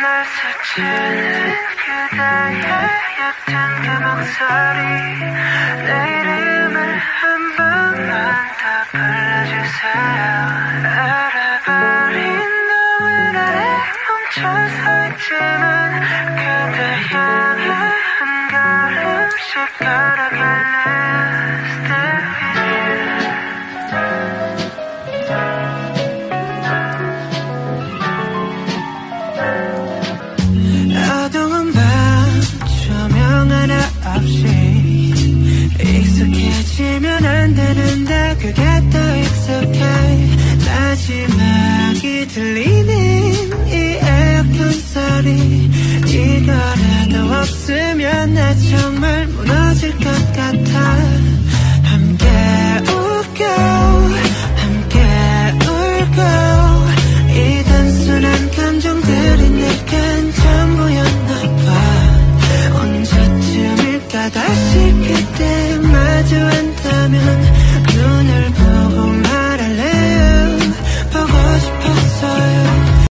날 스치는 그대의 옅은 그 목소리 내 이름을 한 번만 더 불러주세요 알아버린 너의 나에 멈춰서 있지만 그대 향해 한 걸음씩 걸어갈래 되는데 그게 더 익숙해. 마지막이 들리는 이 에어컨 소리. 이거라도 없으면 나 정말 무너질 것 같아. 함께 웃고 함께 울고. 이 단순한 감정들이 내겐 전부였나 봐. 언제쯤일까 다시 그때 마주한다면